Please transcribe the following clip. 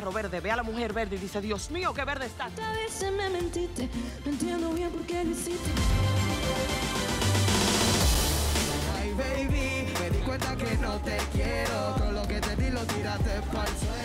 plátano verde, ve a la mujer verde y dice, Dios mío, qué verde está. A veces me mentiste, no entiendo bien por qué lo hiciste. Ay, baby, me di cuenta que no te quiero. Todo lo que te di lo tiraste para el suelo.